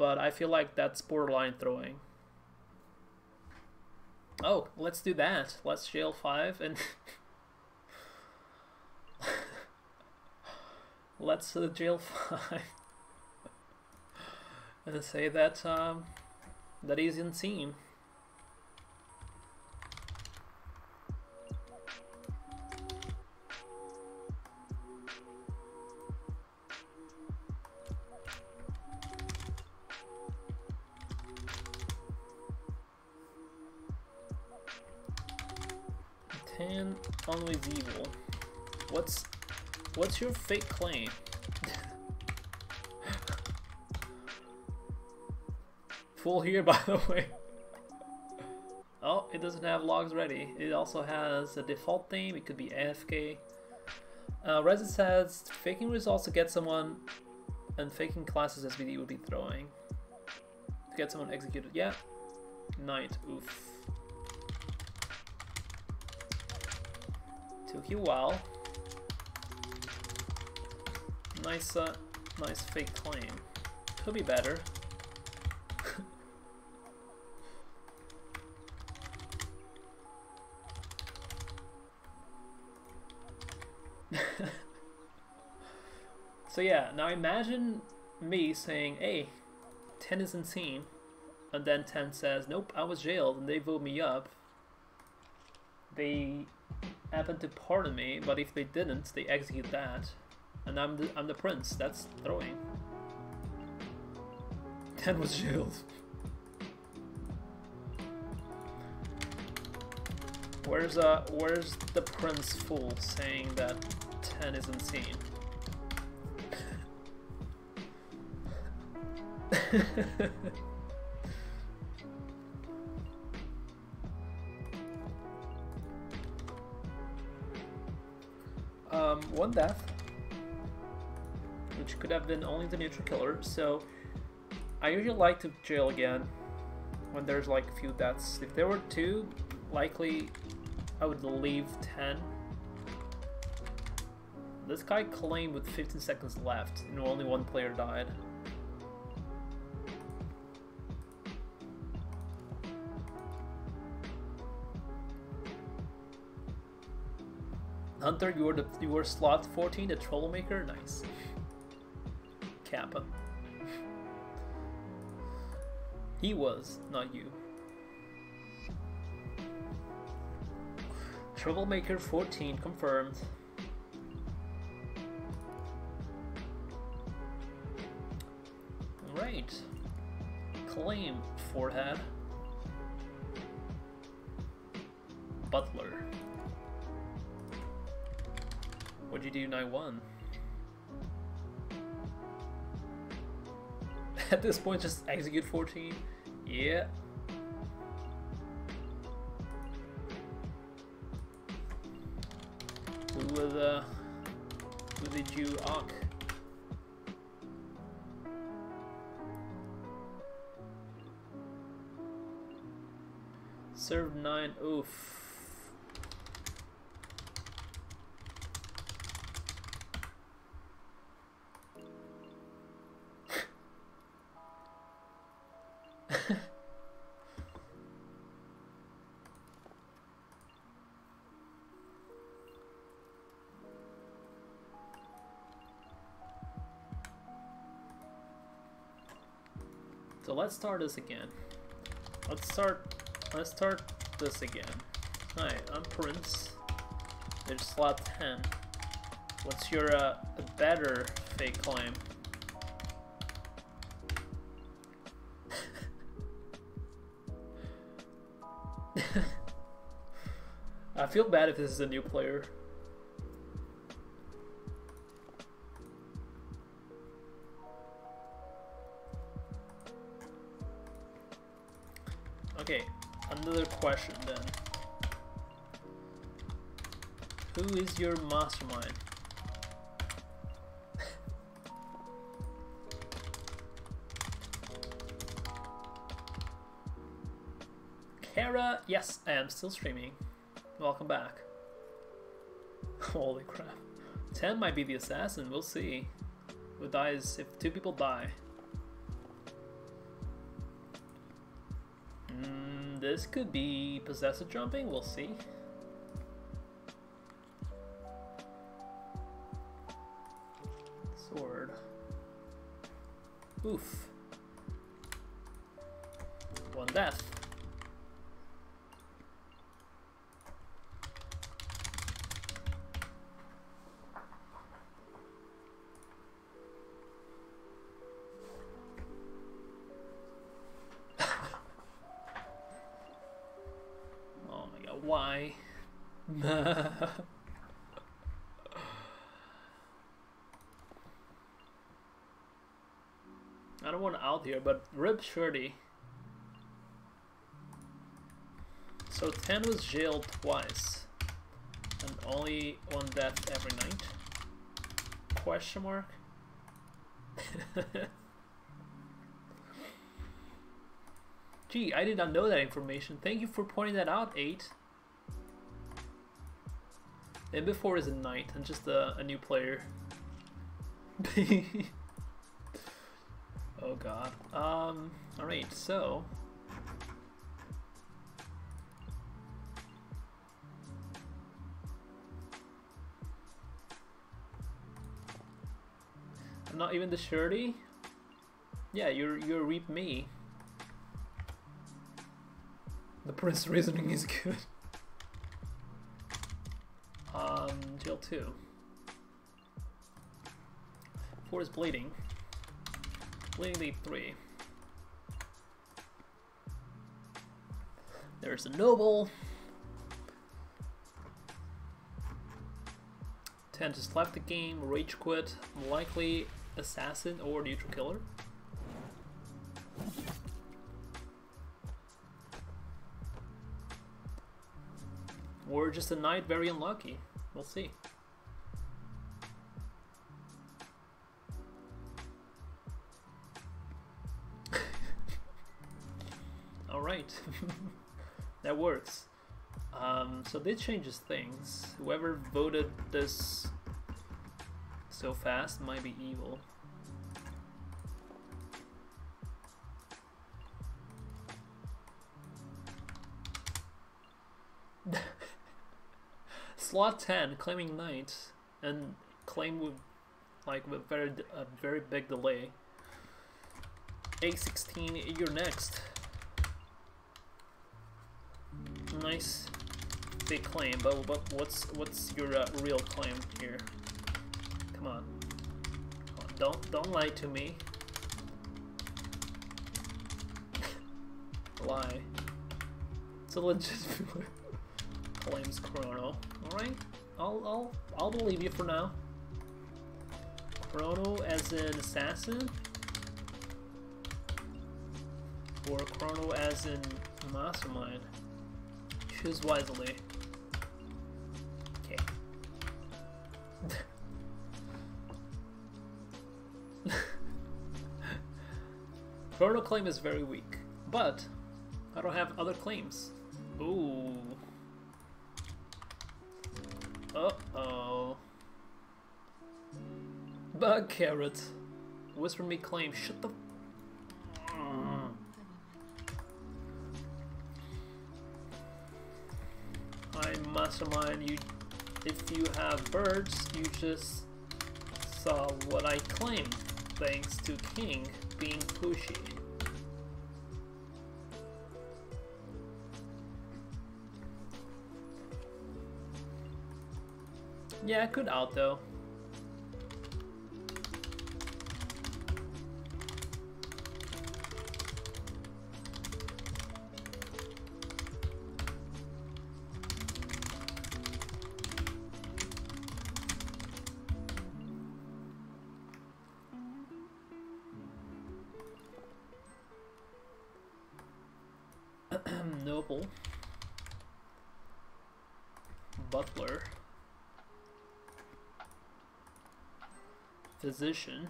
but I feel like that's borderline throwing. Oh, let's do that. Let's jail 5 and... let's uh, jail 5 and say that um, that he's insane. Ten always evil. What's what's your fake claim? Full here, by the way. Oh, it doesn't have logs ready. It also has a default name. It could be AFK. Uh, Reddit says faking results to get someone and faking classes SVD would be throwing. To get someone executed. Yeah. Knight. Oof. A while. Nice, uh, nice fake claim. Could be better. so yeah, now imagine me saying, hey, 10 is insane, and then 10 says, nope, I was jailed, and they vote me up. They happen to pardon me, but if they didn't, they execute that. And I'm the, I'm the prince, that's throwing. 10 was jailed. Where's uh where's the prince fool saying that 10 is insane? one death, which could have been only the neutral killer. So I usually like to jail again when there's like a few deaths. If there were two, likely I would leave 10. This guy claimed with 15 seconds left and only one player died. Hunter, you were the you were slot 14, the troublemaker. Nice. Kappa. He was, not you. Troublemaker 14 confirmed. Right. Claim forehead. What'd you do night one? At this point, just execute 14. Yeah. Who was uh who did you arc? Serve nine oof. So let's start this again. Let's start let's start this again. Hi, I'm Prince. There's slot 10. What's your uh, better fake claim? I feel bad if this is a new player. Question then. Who is your mastermind? Kara, yes, I am still streaming. Welcome back. Holy crap. 10 might be the assassin, we'll see. Who dies if two people die. This could be possessive jumping, we'll see. Sword. Oof. Why? I don't want to out here, but Rip Shirty. So 10 was jailed twice. And only one death every night? Question mark? Gee, I did not know that information. Thank you for pointing that out, 8. And before is a knight and just a, a new player. oh god. Um, alright, so... I'm not even the surety? Yeah, you're you're reap me. The prince reasoning is good. Jail two. Four is bleeding. Bleeding lead three. There's a noble. Ten just left the game, rage quit, likely assassin or neutral killer. Or just a knight very unlucky. We'll see. Alright. that works. Um, so this changes things. Whoever voted this so fast might be evil. Slot 10, claiming knight, and claim with like with very a very big delay. A16, you're next. Nice big claim, but, but what's what's your uh, real claim here? Come on. Come on. Don't don't lie to me. lie. It's a legitimate claims chrono. Alright. I'll I'll I'll believe you for now. Chrono as an assassin? Or Chrono as in mastermind? Choose wisely. Okay. Chrono claim is very weak, but I don't have other claims. Ooh. Uh-oh. Bug carrot. Whisper me claim. Shut the I mastermind you if you have birds you just saw what I claim thanks to King being pushy. Yeah, good though. Noble. Butler. Physician.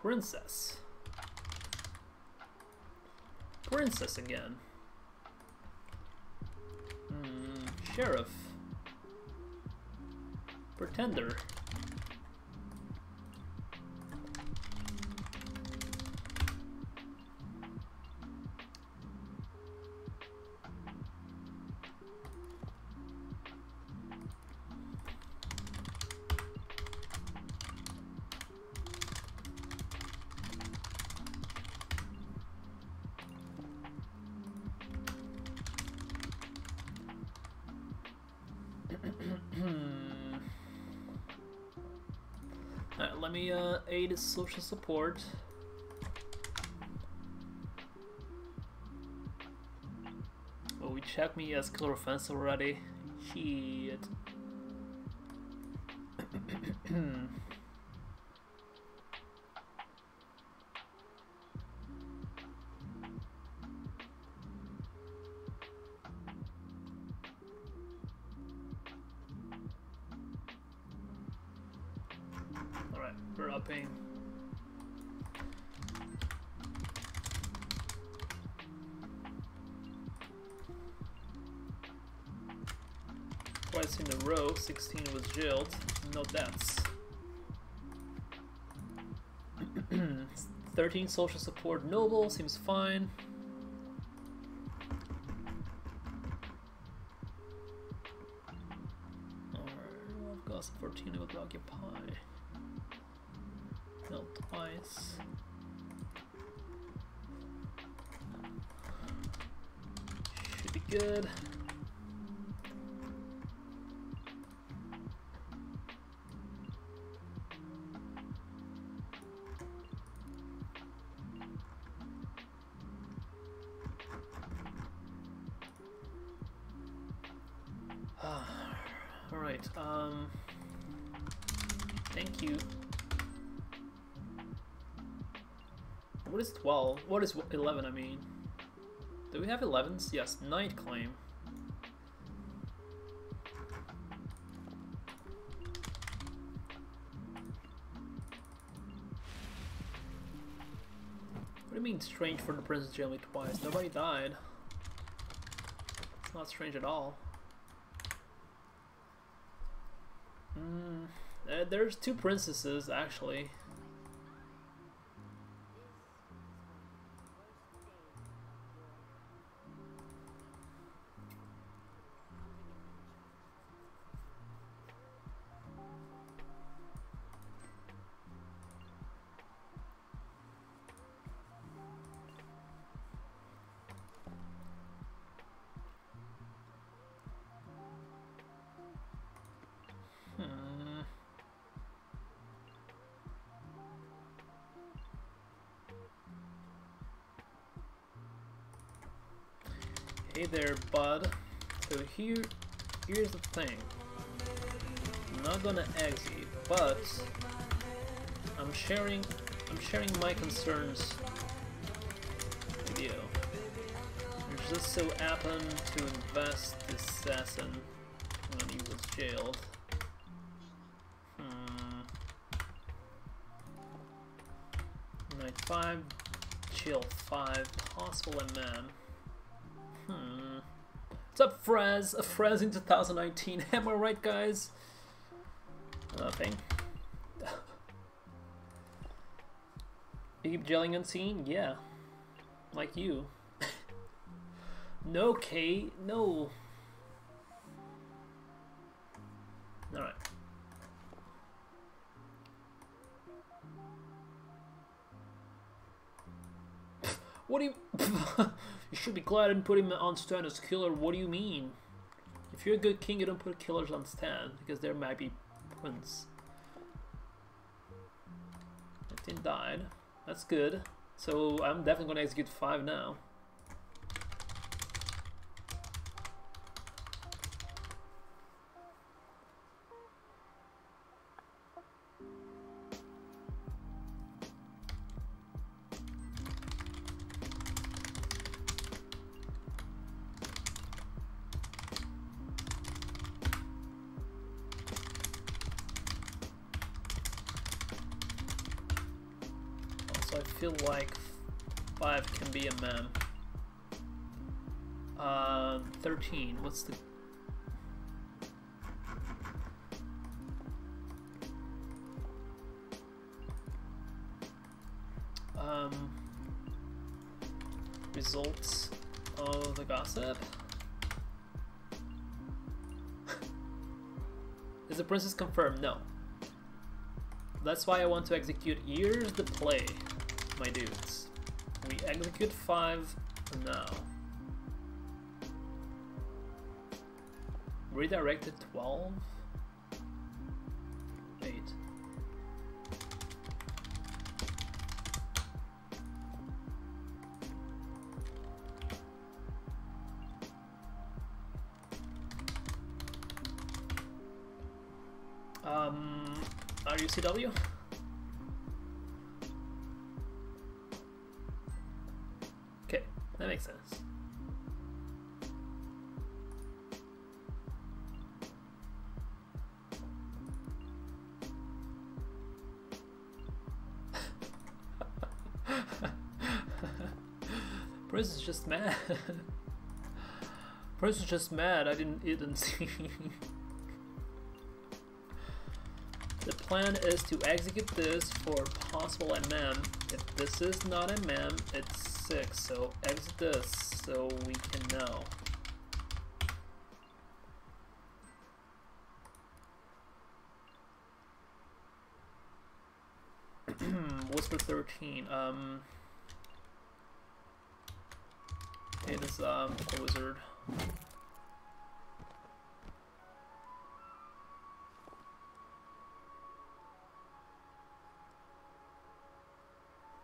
Princess. Princess again. Hmm, sheriff. Pretender. Let me uh, aid social support. Oh, we checked me as killer offense already. Shit. We're upping. Twice in a row, 16 was jailed, no deaths. 13 social support noble, seems fine. Alright, I've got 14 with occupy. No, twice. Should be good. 12? What is 11, I mean? Do we have 11s? Yes, knight claim. What do you mean strange for the princess jail me twice? Nobody died. It's not strange at all. Mm, there's two princesses actually. Hey there, bud. So here, here's the thing. I'm not gonna exit, but I'm sharing, I'm sharing my concerns with you. Just so happened to invest this assassin when he was jailed. Hmm. Night 5, chill 5, possible and MM. Up, Frez? A Frez in 2019. Am I right, guys? Nothing. keep gelling unseen? Yeah. Like you. no, Kate. No. Should be glad I didn't put him on stand as killer. What do you mean? If you're a good king, you don't put killers on stand, because there might be points. 15 died. That's good. So I'm definitely to execute 5 now. Mem. Uh, 13, what's the... Um, results of the gossip? Is the princess confirmed? No. That's why I want to execute. Here's the play, my dudes we execute 5 now. Redirected 12? 8. Um, are you CW? mad. Is just mad. I didn't didn't see. the plan is to execute this for possible MM. If this is not MM, it's six. So exit this so we can know. What's Whisper 13. Um. Okay, this um a wizard.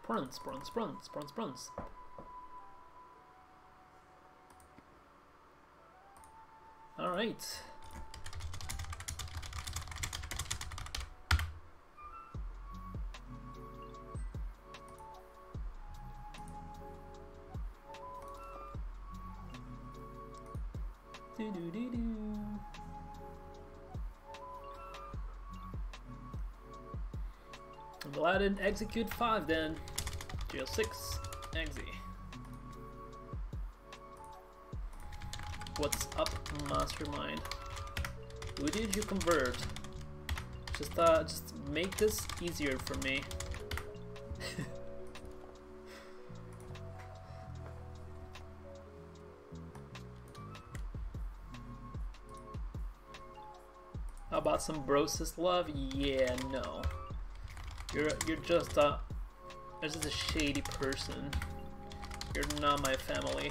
Bronze, bronze, bronze, bronze, bronze. All right. Do do do. I'm glad I didn't execute five then. Jail six, exi. What's up, mastermind? Who did you convert? Just uh, just make this easier for me. About some brosis love? Yeah, no. You're you're just a you're just a shady person. You're not my family.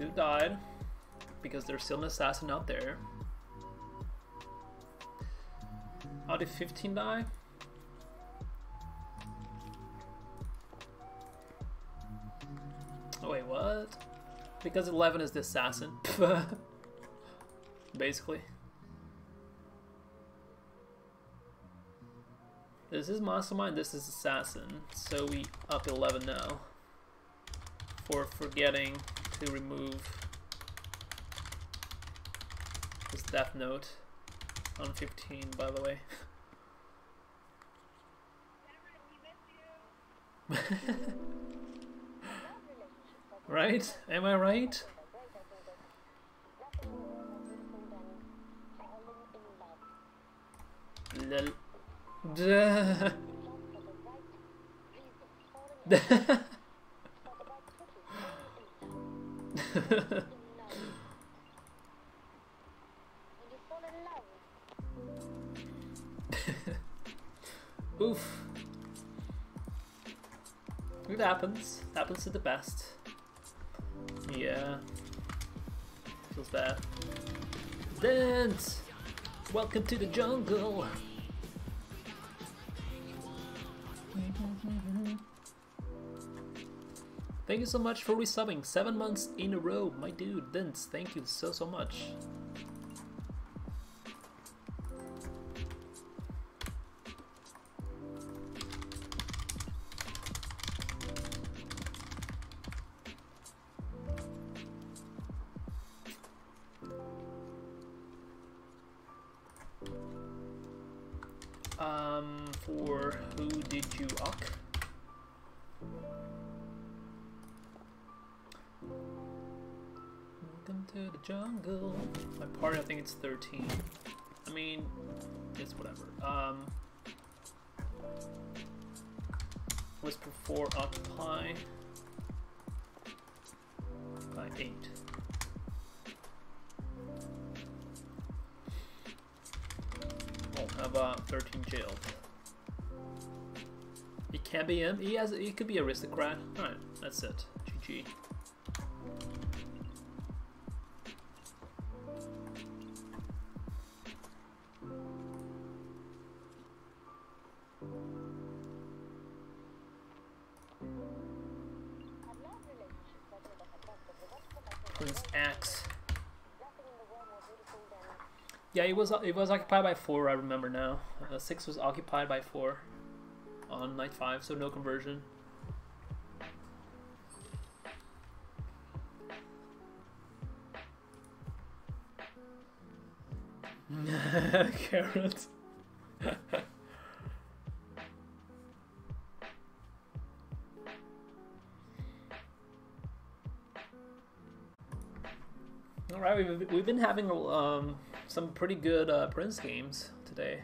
Two died because there's still an assassin out there. How did 15 die? Oh wait, what? Because 11 is the assassin. Basically. This is Mastermind, this is Assassin, so we up 11 now. For forgetting to remove this Death Note on 15, by the way. right? Am I right? Duh. Oof. It happens. Happens to the best. Yeah. Feels bad. Dance! Welcome to the jungle! Thank you so much for resubbing. Seven months in a row, my dude. Vince, thank you so, so much. The jungle. My party, I think it's 13. I mean, it's whatever. Um, Whisper 4 Occupy. By 8. Oh, how about 13 jailed? It can be him. He has. He could be aristocrat. All right, that's it. GG. X. Yeah, it was it was occupied by four. I remember now. Uh, six was occupied by four on night five, so no conversion. Carrots. We've been having um, some pretty good uh, Prince games today.